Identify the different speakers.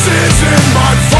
Speaker 1: This isn't my fault.